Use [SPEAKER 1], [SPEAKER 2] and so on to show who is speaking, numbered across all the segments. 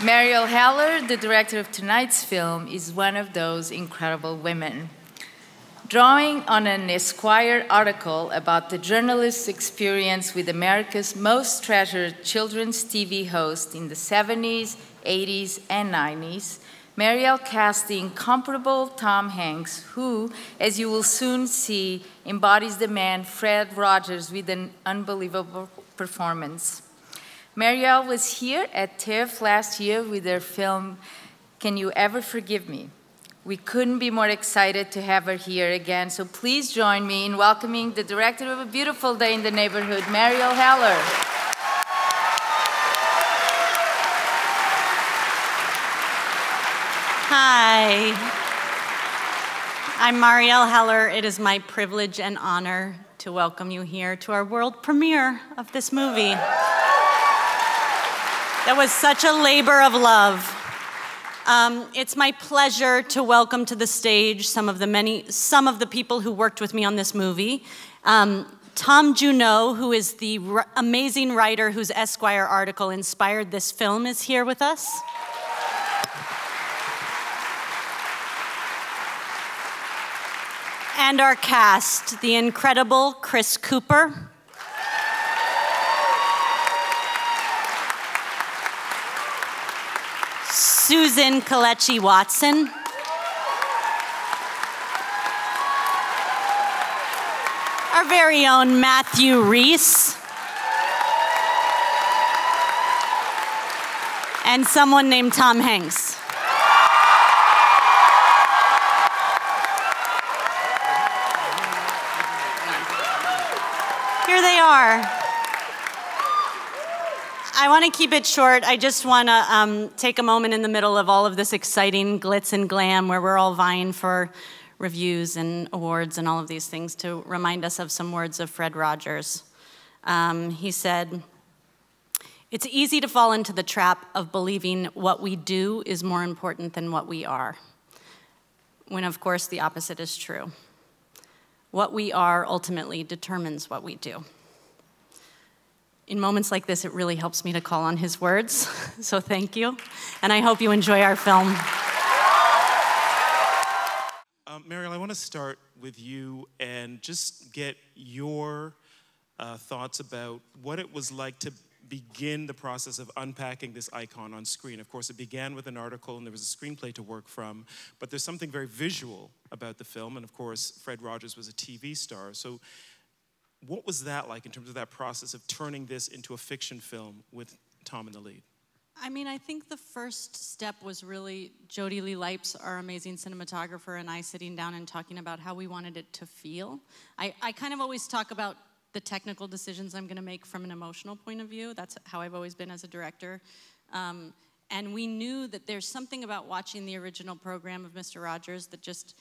[SPEAKER 1] Marielle Heller, the director of tonight's film, is one of those incredible women. Drawing on an Esquire article about the journalist's experience with America's most treasured children's TV host in the 70s, 80s, and 90s, Marielle cast the incomparable Tom Hanks, who, as you will soon see, embodies the man Fred Rogers with an unbelievable performance. Marielle was here at TIFF last year with her film, Can You Ever Forgive Me? We couldn't be more excited to have her here again, so please join me in welcoming the director of A Beautiful Day in the Neighborhood, Marielle Heller.
[SPEAKER 2] Hi. I'm Marielle Heller. It is my privilege and honor to welcome you here to our world premiere of this movie. That was such a labor of love. Um, it's my pleasure to welcome to the stage some of the many, some of the people who worked with me on this movie. Um, Tom Junod, who is the amazing writer whose Esquire article inspired this film, is here with us. And our cast, the incredible Chris Cooper, Susan Kelechi Watson. Our very own Matthew Rhys. And someone named Tom Hanks. Here they are. I want to keep it short. I just want to um, take a moment in the middle of all of this exciting glitz and glam where we're all vying for reviews and awards and all of these things to remind us of some words of Fred Rogers. Um, he said, It's easy to fall into the trap of believing what we do is more important than what we are, when of course the opposite is true. What we are ultimately determines what we do in moments like this, it really helps me to call on his words. So thank you. And I hope you enjoy our film.
[SPEAKER 3] Um, Marielle, I want to start with you and just get your uh, thoughts about what it was like to begin the process of unpacking this icon on screen. Of course, it began with an article and there was a screenplay to work from, but there's something very visual about the film. And of course, Fred Rogers was a TV star. So what was that like in terms of that process of turning this into a fiction film with Tom in the lead?
[SPEAKER 2] I mean, I think the first step was really Jodi Lee Lipes, our amazing cinematographer, and I sitting down and talking about how we wanted it to feel. I, I kind of always talk about the technical decisions I'm going to make from an emotional point of view. That's how I've always been as a director. Um, and we knew that there's something about watching the original program of Mr. Rogers that just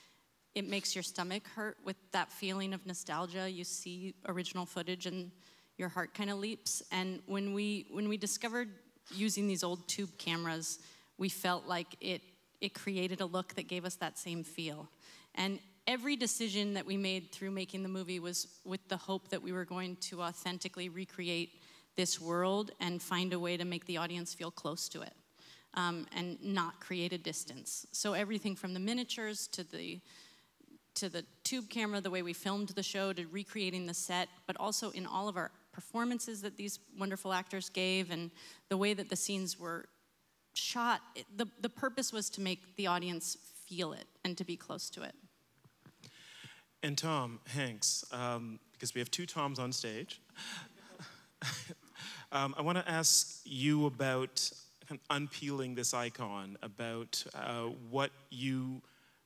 [SPEAKER 2] it makes your stomach hurt with that feeling of nostalgia. You see original footage and your heart kind of leaps. And when we when we discovered using these old tube cameras, we felt like it it created a look that gave us that same feel. And every decision that we made through making the movie was with the hope that we were going to authentically recreate this world and find a way to make the audience feel close to it um, and not create a distance. So everything from the miniatures to the to the tube camera, the way we filmed the show, to recreating the set, but also in all of our performances that these wonderful actors gave and the way that the scenes were shot. It, the, the purpose was to make the audience feel it and to be close to it.
[SPEAKER 3] And Tom Hanks, um, because we have two Toms on stage, um, I want to ask you about unpeeling this icon, about uh, what you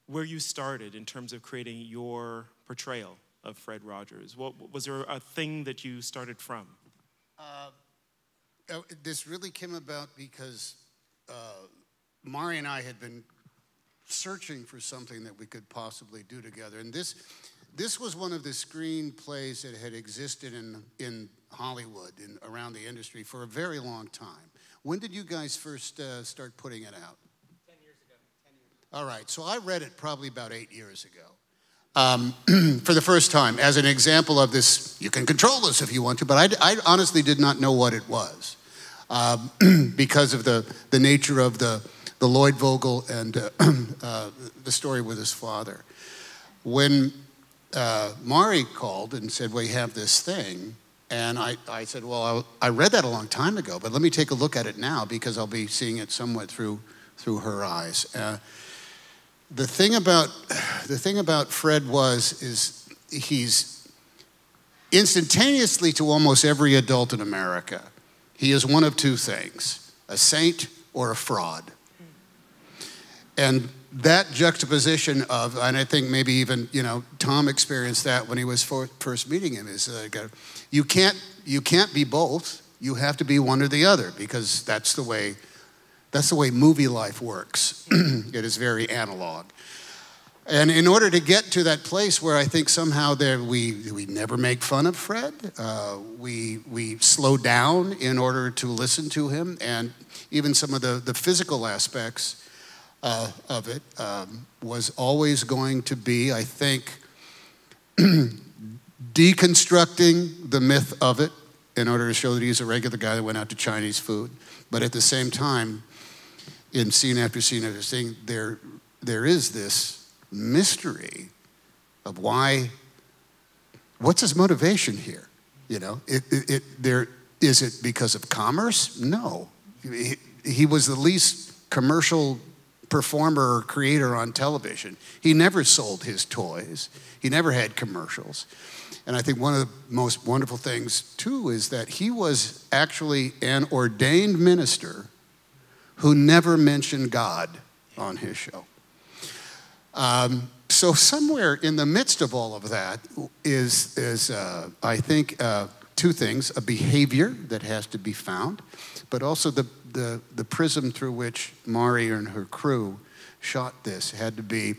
[SPEAKER 3] where you started in terms of creating your portrayal of Fred Rogers. What, was there a thing that you started from? Uh,
[SPEAKER 4] this really came about because uh, Mari and I had been searching for something that we could possibly do together. And this, this was one of the screenplays that had existed in, in Hollywood and around the industry for a very long time. When did you guys first uh, start putting it out? All right, so I read it probably about eight years ago. Um, for the first time, as an example of this, you can control this if you want to, but I, I honestly did not know what it was. um, because of the, the nature of the, the Lloyd Vogel and uh, uh, the story with his father. When uh, Mari called and said, We have this thing, and I, I said, Well, I, I read that a long time ago, but let me take a look at it now because I'll be seeing it somewhat through, through her eyes. Uh, the thing about the thing about Fred was is he's instantaneously to almost every adult in America. He is one of two things: a saint or a fraud. And that juxtaposition of, and I think maybe even you know Tom experienced that when he was for, first meeting him. Is uh, you can't you can't be both. You have to be one or the other because that's the way that's the way movie life works. it is very analog. And in order to get to that place where I think somehow there we, we never make fun of Fred, uh, we, we slow down in order to listen to him, and even some of the, the physical aspects uh, of it um, was always going to be, I think, deconstructing the myth of it in order to show that he's a regular guy that went out to Chinese food. But at the same time, in scene after scene after scene, there, there is this mystery of why, what's his motivation here? You know, it, it, it, there, is it because of commerce? No. He, he was the least commercial performer or creator on television. He never sold his toys, he never had commercials. And I think one of the most wonderful things, too, is that he was actually an ordained minister who never mentioned God on his show. Um, so, somewhere in the midst of all of that is, is uh, I think, uh, two things a behavior that has to be found, but also the, the, the prism through which Mari and her crew shot this had to be,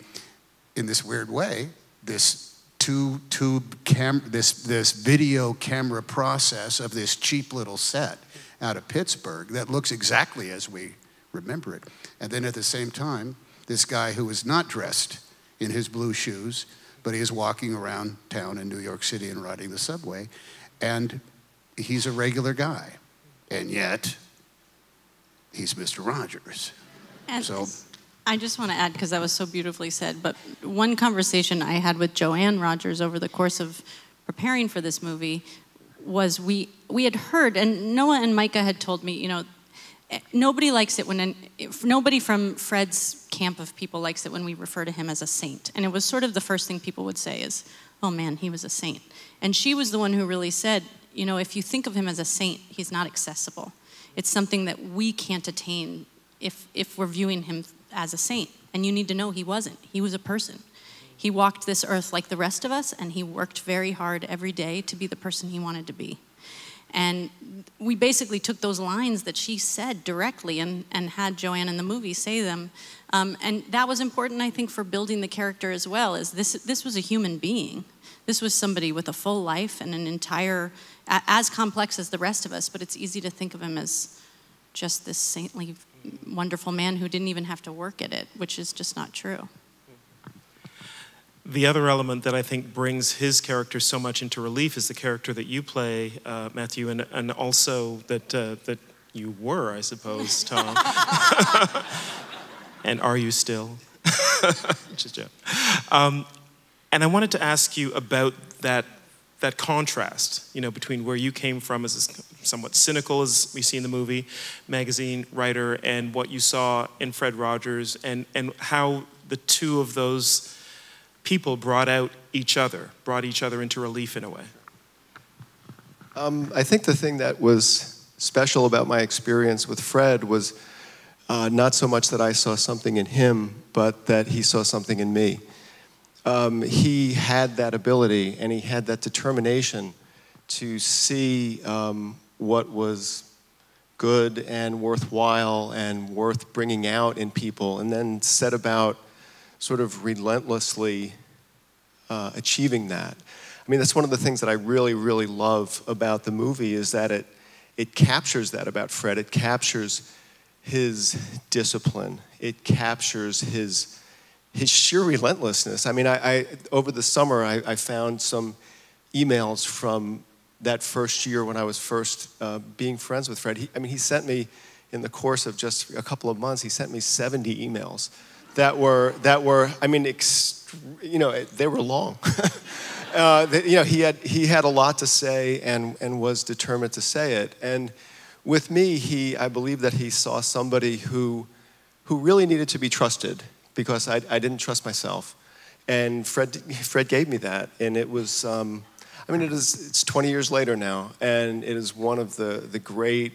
[SPEAKER 4] in this weird way, this two tube cam this this video camera process of this cheap little set out of Pittsburgh that looks exactly as we remember it. And then at the same time, this guy who is not dressed in his blue shoes, but he is walking around town in New York City and riding the subway, and he's a regular guy. And yet, he's Mr. Rogers.
[SPEAKER 2] And so I just want to add, because that was so beautifully said, but one conversation I had with Joanne Rogers over the course of preparing for this movie was we we had heard, and Noah and Micah had told me, you know, Eh, nobody likes it when an, nobody from Fred's camp of people likes it when we refer to him as a saint. And it was sort of the first thing people would say is, "Oh man, he was a saint." And she was the one who really said, you know, if you think of him as a saint, he's not accessible. It's something that we can't attain if if we're viewing him as a saint. And you need to know he wasn't. He was a person. He walked this earth like the rest of us, and he worked very hard every day to be the person he wanted to be. And we basically took those lines that she said directly and, and had Joanne in the movie say them. Um, and that was important, I think, for building the character as well, is this, this was a human being. This was somebody with a full life and an entire, as complex as the rest of us, but it's easy to think of him as just this saintly, wonderful man who didn't even have to work at it, which is just not true
[SPEAKER 3] the other element that I think brings his character so much into relief is the character that you play, uh, Matthew, and, and also that, uh, that you were, I suppose, Tom. and are you still? Just joke. Um, and I wanted to ask you about that, that contrast, you know, between where you came from as a somewhat cynical, as we see in the movie, magazine writer, and what you saw in Fred Rogers, and, and how the two of those people brought out each other, brought each other into relief in a way?
[SPEAKER 5] Um, I think the thing that was special about my experience with Fred was uh, not so much that I saw something in him, but that he saw something in me. Um, he had that ability and he had that determination to see um, what was good and worthwhile and worth bringing out in people, and then set about sort of relentlessly uh, achieving that. I mean, that's one of the things that I really, really love about the movie is that it, it captures that about Fred. It captures his discipline. It captures his, his sheer relentlessness. I mean, I, I over the summer, I, I found some emails from that first year when I was first uh, being friends with Fred. He, I mean, he sent me in the course of just a couple of months. He sent me 70 emails that were that were. I mean, you know, they were long. uh, you know, he had he had a lot to say and and was determined to say it. And with me, he I believe that he saw somebody who who really needed to be trusted because I, I didn't trust myself. And Fred, Fred gave me that. And it was, um, I mean, it is, it's 20 years later now, and it is one of the, the great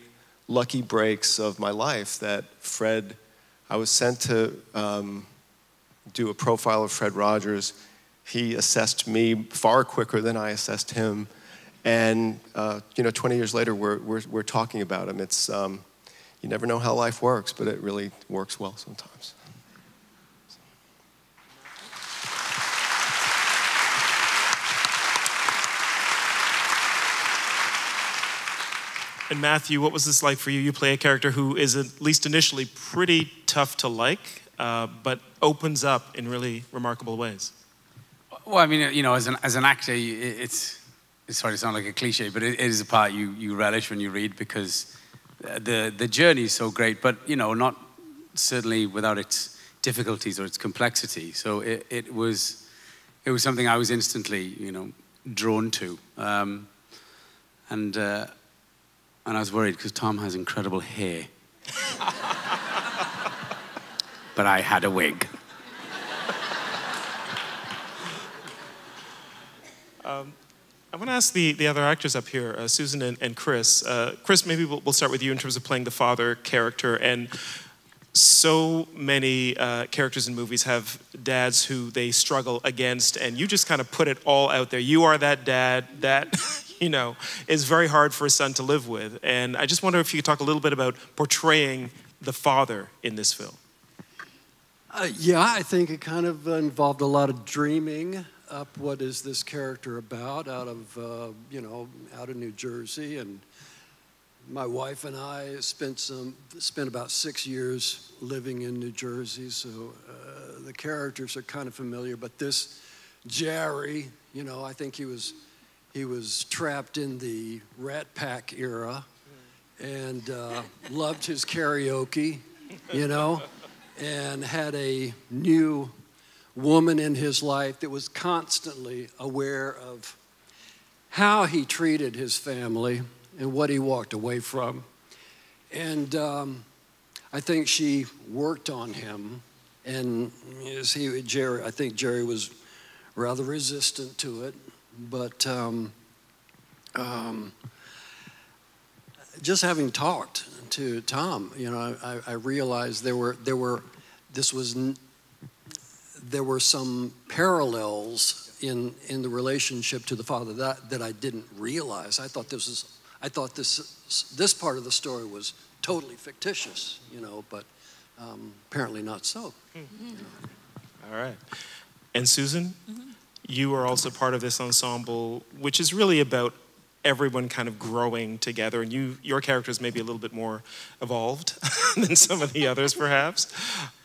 [SPEAKER 5] lucky breaks of my life that Fred, I was sent to um, do a profile of Fred Rogers. He assessed me far quicker than I assessed him. And, uh, you know, 20 years later, we're, we're, we're talking about him. It's, um, you never know how life works, but it really works well sometimes.
[SPEAKER 3] And Matthew, what was this like for you? You play a character who is, at least initially, pretty tough to like, uh, but opens up in really remarkable ways.
[SPEAKER 6] Well, I mean, you know, as an, as an actor, it's, it's sorry to sound like a cliche, but it, it is a part you, you relish when you read because the, the journey is so great, but, you know, not certainly without its difficulties or its complexity. So it, it, was, it was something I was instantly, you know, drawn to. Um, and, uh, and I was worried because Tom has incredible hair. but I had a wig.
[SPEAKER 3] Um, I want to ask the, the other actors up here, uh, Susan and, and Chris. Uh, Chris, maybe we'll, we'll, start with you in terms of playing the father character. And so many uh, characters in movies have dads who they struggle against, and you just kind of put it all out there. You are that dad that you know, is very hard for a son to live with. And I just wonder if you could talk a little bit about portraying the father in this film.
[SPEAKER 7] Uh, yeah, I think it kind of involved a lot of dreaming up what is this character about out of, uh, you know, out of New Jersey. And my wife and I spent, some, spent about six years living in New Jersey, so uh, the characters are kind of familiar. But this Jerry, you know, I think he was he was trapped in the Rat Pack era and uh, loved his karaoke, you know, and had a new woman in his life that was constantly aware of how he treated his family and what he walked away from. And um, I think she worked on him. And as he, Jerry, I think Jerry was rather resistant to it. But um, um, just having talked to Tom, you know, I, I realized there were there were this was there were some parallels in in the relationship to the father that that I didn't realize. I thought this was I thought this this part of the story was totally fictitious, you know, but um, apparently not so. Mm-hmm. You
[SPEAKER 3] know. All right, and Susan. Mm-hmm you are also part of this ensemble, which is really about everyone kind of growing together. And you, your character is maybe a little bit more evolved than some of the others, perhaps.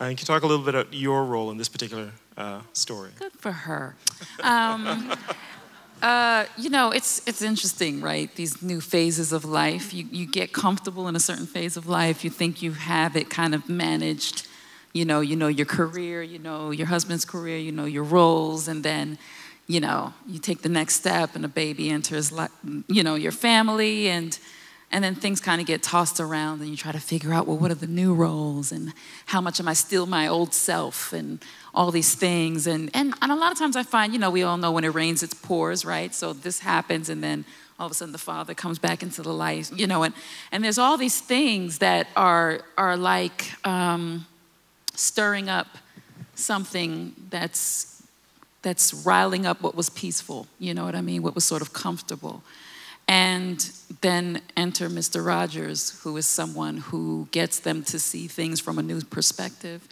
[SPEAKER 3] Uh, can you talk a little bit about your role in this particular uh, story?
[SPEAKER 8] Good for her. Um, uh, you know, it's it's interesting, right? These new phases of life. You you get comfortable in a certain phase of life. You think you have it kind of managed you know, you know your career, you know your husband's career, you know your roles, and then, you know, you take the next step and a baby enters, you know, your family, and and then things kind of get tossed around, and you try to figure out, well, what are the new roles, and how much am I still my old self, and all these things, and and and a lot of times I find, you know, we all know when it rains, it pours, right? So this happens, and then all of a sudden the father comes back into the light, you know, and and there's all these things that are are like. Um, stirring up something that's that's riling up what was peaceful, you know what I mean, what was sort of comfortable. And then enter Mr. Rogers, who is someone who gets them to see things from a new perspective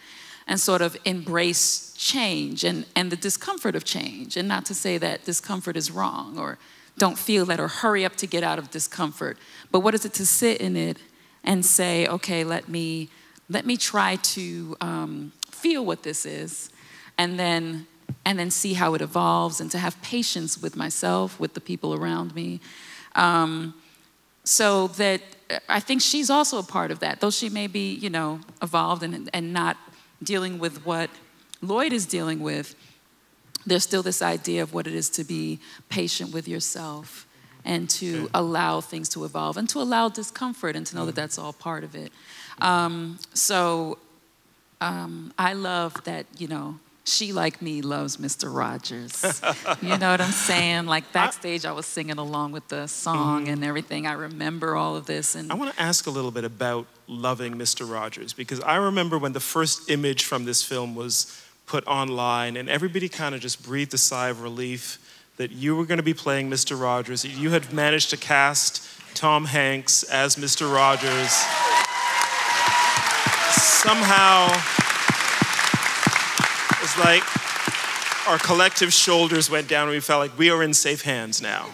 [SPEAKER 8] and sort of embrace change and, and the discomfort of change. And not to say that discomfort is wrong or don't feel that or hurry up to get out of discomfort, but what is it to sit in it and say, okay, let me let me try to um, feel what this is and then and then see how it evolves and to have patience with myself with the people around me Um, so that I think she's also a part of that, though she may be, you know, evolved and, and not dealing with what Lloyd is dealing with. There's still this idea of what it is to be patient with yourself and to allow things to evolve and to allow discomfort and to know that that's all part of it. Um, so um, I love that, you know, she like me loves Mr. Rogers. you know what I'm saying? Like backstage, I was singing along with the song
[SPEAKER 3] Mm-hmm.
[SPEAKER 8] and everything. I remember all of this, and
[SPEAKER 3] I want to ask a little bit about loving Mr. Rogers because I remember when the first image from this film was put online and everybody kind of just breathed a sigh of relief that you were going to be playing Mr. Rogers. You had managed to cast Tom Hanks as Mr. Rogers. Somehow, it's like our collective shoulders went down and we felt like we are in safe hands now.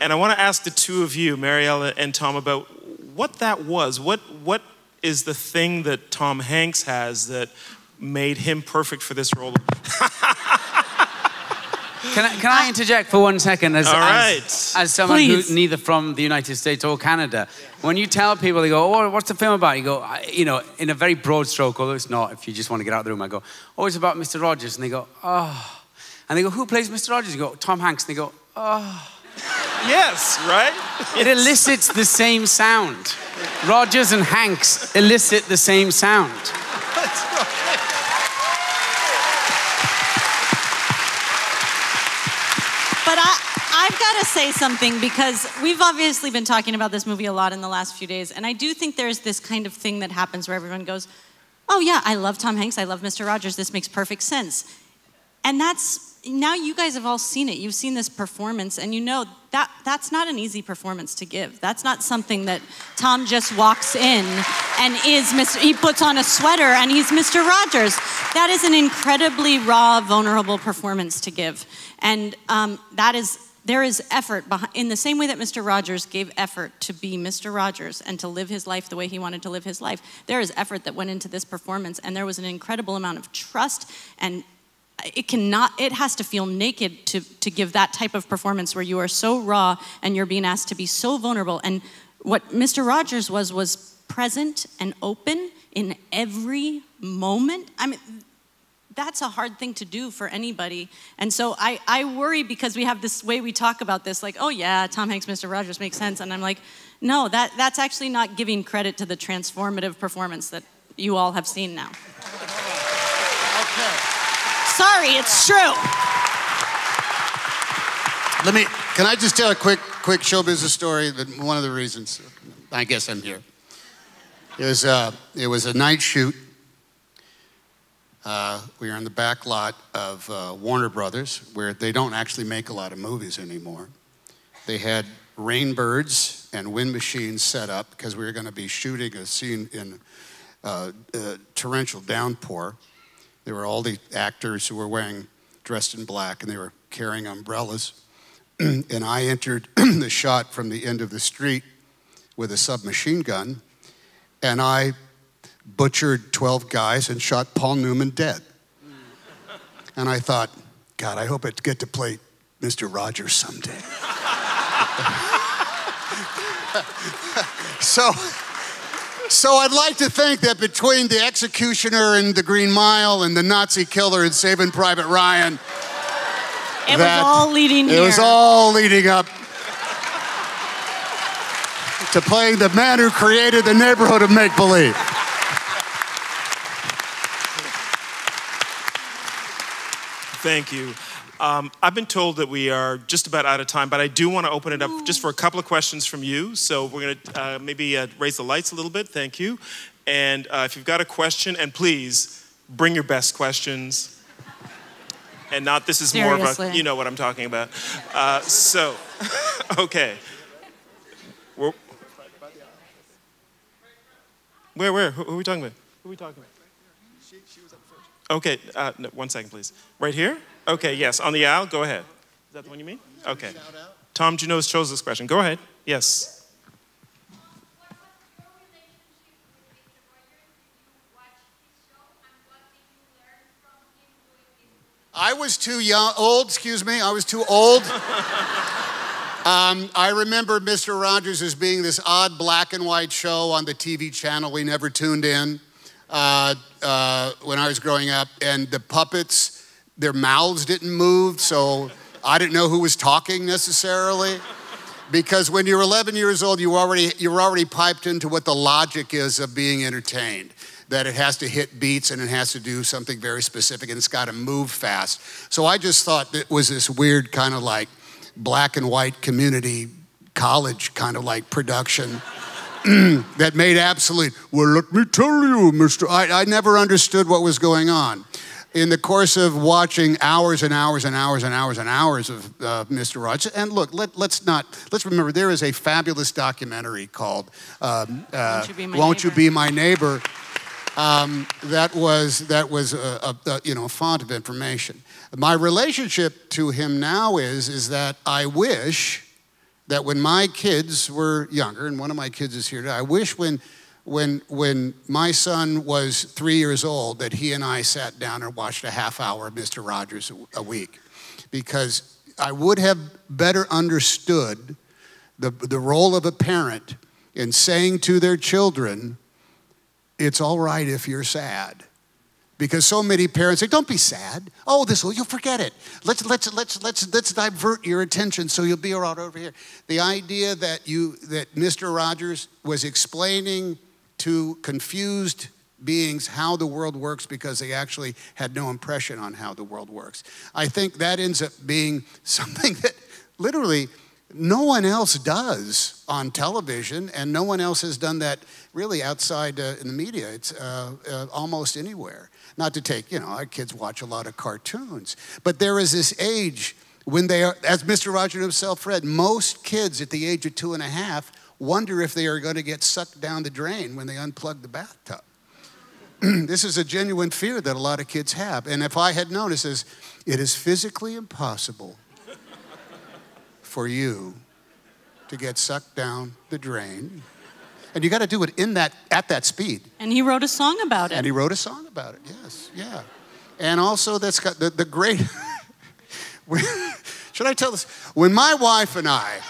[SPEAKER 3] And I want to ask the two of you, Mariella and Tom, about what that was. What, what is the thing that Tom Hanks has that made him perfect for this role?
[SPEAKER 6] Can I, can I uh, interject for one second? As,
[SPEAKER 3] All
[SPEAKER 6] as-
[SPEAKER 3] right.
[SPEAKER 6] as, someone
[SPEAKER 2] Please.
[SPEAKER 6] who's neither from the United States or Canada, when you tell people, they go, oh, what's the film about? You go, I, you know, in a very broad stroke, although it's not, if you just want to get out of the room, I go, oh, it's about Mr. Rogers. And they go, oh. And they go, who plays Mr. Rogers? You go, Tom Hanks. And they go, oh.
[SPEAKER 3] yes, right?
[SPEAKER 6] It elicits the same sound. Rogers and Hanks elicit the same sound.
[SPEAKER 2] Say something because we've obviously been talking about this movie a lot in the last few days, and I do think there's this kind of thing that happens where everyone goes, "Oh yeah, I love Tom Hanks, I love Mr. Rogers. This makes perfect sense," and that's now you guys have all seen it. You've seen this performance, and you know that that's not an easy performance to give. That's not something that Tom just walks in and is Mr. He puts on a sweater and he's Mr. Rogers. That is an incredibly raw, vulnerable performance to give, and um, that is there is effort behind, in the same way that Mr. Rogers gave effort to be Mr. Rogers and to live his life the way he wanted to live his life. There is effort that went into this performance, and there was an incredible amount of trust and it cannot it has to feel naked to to give that type of performance where you are so raw and you're being asked to be so vulnerable and what mr rogers was was present and open in every moment i mean that's a hard thing to do for anybody and so I, I worry because we have this way we talk about this like oh yeah tom hanks mr rogers makes sense and i'm like no that, that's actually not giving credit to the transformative performance that you all have seen now sorry it's true
[SPEAKER 4] Let me, can I just tell a quick, quick show business story? That one of the reasons I guess I'm here. It was, uh, it was a night shoot. Uh, we were in the back lot of uh, Warner Brothers, where they don't actually make a lot of movies anymore. They had rainbirds and wind machines set up because we were going to be shooting a scene in uh, uh, torrential downpour. There were all the actors who were wearing dressed in black and they were carrying umbrellas. and I entered the shot from the end of the street with a submachine gun, and I butchered 12 guys and shot Paul Newman dead. And I thought, God, I hope I get to play Mr. Rogers someday. so, so I'd like to think that between the executioner and the Green Mile and the Nazi killer and Saving Private Ryan,
[SPEAKER 2] it was all leading
[SPEAKER 4] it
[SPEAKER 2] here
[SPEAKER 4] was all leading up to playing the man who created the neighborhood of make believe.
[SPEAKER 3] Thank you. Um, I've been told that we are just about out of time, but I do want to open it up just for a couple of questions from you. So we're going to uh, maybe uh, raise the lights a little bit. Thank you. And uh, if you've got a question, and please bring your best questions. And not this is more of a, you know what I'm talking about. Uh, so, okay. We're- where, where? Who, who are we talking about? Who are we talking about? Okay, uh, no, one second, please. Right here? Okay, yes, on the aisle. Go ahead. Is that the one you mean? Okay. Tom Junod's chose this question. Go ahead. Yes.
[SPEAKER 4] I was too young, old, excuse me, I was too old. Um, I remember Mr. Rogers as being this odd black and white show on the TV channel we never tuned in uh, uh, when I was growing up, and the puppets, their mouths didn't move, so I didn't know who was talking necessarily. Because when you're 11 years old, you already, you're already piped into what the logic is of being entertained that it has to hit beats and it has to do something very specific and it's got to move fast. So I just thought it was this weird kind of like black and white community college kind of like production that made absolute, well, let me tell you, Mr. I, I never understood what was going on. In the course of watching hours and hours and hours and hours and hours of uh, Mr. Rogers, and look, let, us not, let's remember there is a fabulous documentary called um, uh, Won't, You Be My Won't Neighbor? Be My Neighbor um, that was, that was a, a, a, you know, a font of information. My relationship to him now is, is that I wish that when my kids were younger, and one of my kids is here today, I wish when, when, when my son was three years old that he and I sat down and watched a half hour of Mr. Rogers a, a week. Because I would have better understood the, the role of a parent in saying to their children, it's all right if you're sad. Because so many parents say, "Don't be sad. Oh, this will you'll forget it. Let's let's let's let's let's divert your attention so you'll be right over here." The idea that you that Mr. Rogers was explaining to confused beings how the world works because they actually had no impression on how the world works. I think that ends up being something that literally no one else does on television, and no one else has done that really outside uh, in the media. It's uh, uh, almost anywhere. Not to take, you know, our kids watch a lot of cartoons, but there is this age when they are, as Mr. Roger himself read, most kids at the age of two and a half wonder if they are going to get sucked down the drain when they unplug the bathtub. this is a genuine fear that a lot of kids have. And if I had known, it says, it is physically impossible for you to get sucked down the drain. And you got to do it in that at that speed.
[SPEAKER 2] And he wrote a song about it.
[SPEAKER 4] And he wrote a song about it. Yes, yeah. And also that's got the, the great Should I tell this? When my wife and I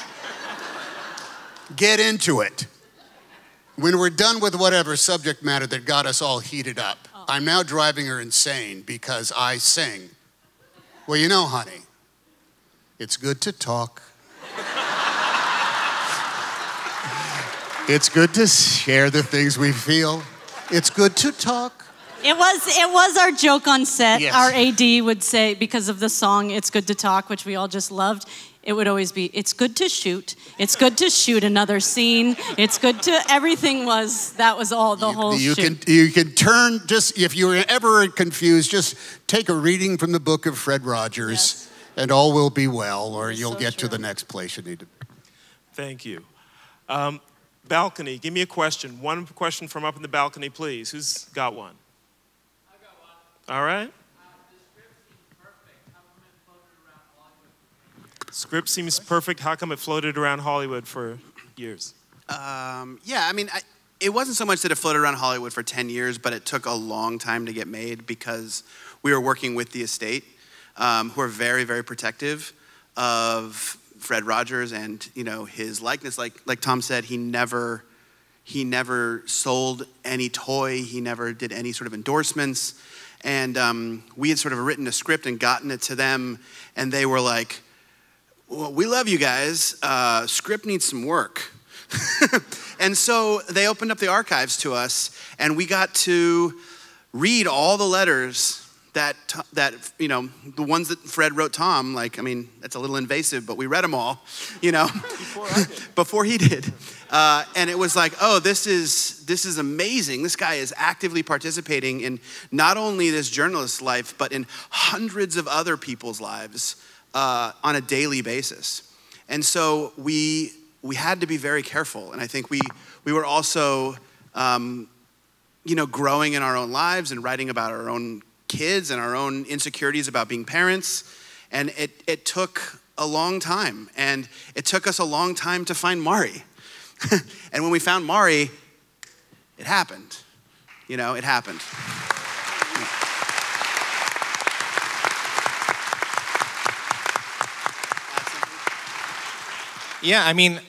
[SPEAKER 4] get into it, when we're done with whatever subject matter that got us all heated up, oh. I'm now driving her insane because I sing. Well, you know, honey, it's good to talk It's good to share the things we feel. It's good to talk.
[SPEAKER 2] It was it was our joke on set. Yes. Our AD would say because of the song "It's Good to Talk," which we all just loved. It would always be, "It's good to shoot. It's good to shoot another scene. It's good to." Everything was that was all the
[SPEAKER 4] you,
[SPEAKER 2] whole.
[SPEAKER 4] You
[SPEAKER 2] shoot.
[SPEAKER 4] can you can turn just if you were ever confused, just take a reading from the book of Fred Rogers, yes. and all will be well, or you'll so get true. to the next place you need to.
[SPEAKER 3] Thank you. Um, balcony, give me a question. One question from up in the balcony, please. Who's got one?
[SPEAKER 9] I got one.
[SPEAKER 3] All right. Script seems perfect. How come it floated around Hollywood for years?
[SPEAKER 10] Um, yeah, I mean, I, it wasn't so much that it floated around Hollywood for 10 years, but it took a long time to get made because we were working with the estate, um, who are very, very protective of Fred Rogers and you know his likeness. Like like Tom said, he never he never sold any toy. He never did any sort of endorsements. And um, we had sort of written a script and gotten it to them, and they were like, well, "We love you guys. Uh, script needs some work." and so they opened up the archives to us, and we got to read all the letters that that you know the ones that Fred wrote Tom like I mean that's a little invasive but we read them all you know before, before, he did. Uh, and it was like oh this is this is amazing. This guy is actively participating in not only this journalist's life but in hundreds of other people's lives uh, on a daily basis. And so we we had to be very careful. And I think we we were also um, you know growing in our own lives and writing about our own kids and our own insecurities about being parents. And it, it took a long time. And it took us a long time to find Mari. and when we found Mari, it happened. You know, it happened.
[SPEAKER 11] Yeah, I mean,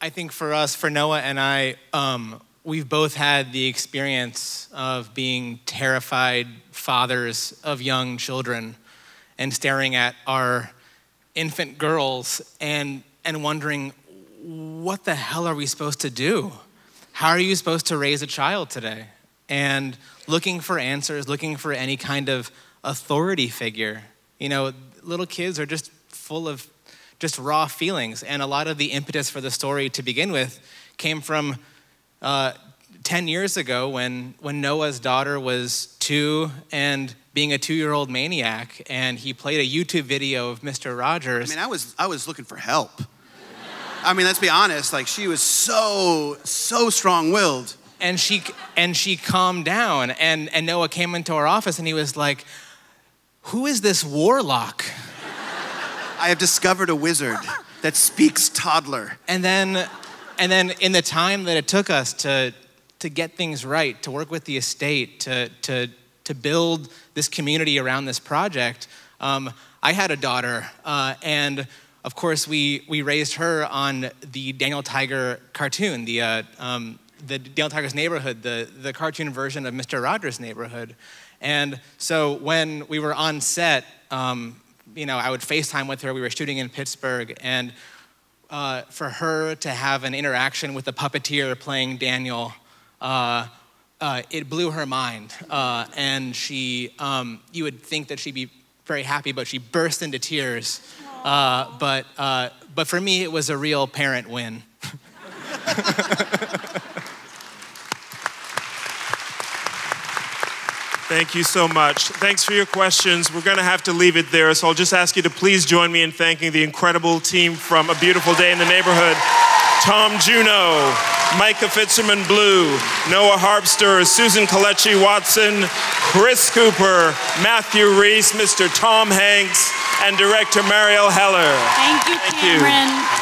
[SPEAKER 11] I think for us, for Noah and I, um, we've both had the experience of being terrified fathers of young children and staring at our infant girls and, and wondering, what the hell are we supposed to do? How are you supposed to raise a child today? And looking for answers, looking for any kind of authority figure. You know, little kids are just full of just raw feelings. And a lot of the impetus for the story to begin with came from uh, 10 years ago when, when Noah's daughter was two and being a two year old maniac. And he played a YouTube video of Mr. Rogers.
[SPEAKER 10] I mean, I was, I was looking for help. I mean, let's be honest, like she was so, so strong willed.
[SPEAKER 11] And she, and she calmed down. And, and Noah came into our office and he was like, Who is this warlock?
[SPEAKER 10] I have discovered a wizard that speaks toddler.
[SPEAKER 11] And then, and then in the time that it took us to, to get things right, to work with the estate, to, to, to build this community around this project, um, I had a daughter. Uh, and of course, we, we raised her on the Daniel Tiger cartoon, the, uh, um, the Daniel Tiger's Neighborhood, the, the cartoon version of Mr. Rogers' Neighborhood. And so when we were on set, um, you know, I would FaceTime with her. We were shooting in Pittsburgh, and uh, for her to have an interaction with the puppeteer playing Daniel, uh, uh, it blew her mind. Uh, and she, um, you would think that she'd be very happy, but she burst into tears. Uh, but, uh, but for me, it was a real parent win.
[SPEAKER 3] Thank you so much. Thanks for your questions. We're going to have to leave it there, so I'll just ask you to please join me in thanking the incredible team from A Beautiful Day in the Neighborhood Tom Junod, Micah Fitzerman Blue, Noah Harpster, Susan Kelechi Watson, Chris Cooper, Matthew Rhys, Mr. Tom Hanks, and director Marielle Heller.
[SPEAKER 2] Thank you,
[SPEAKER 3] Thank
[SPEAKER 2] Cameron.
[SPEAKER 3] You.